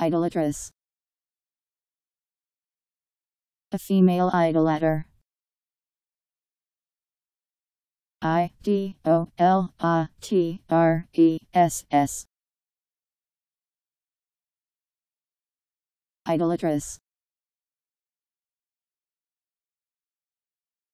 Idolatress, A female idolater. I D O L A T R E S S. Idolatress.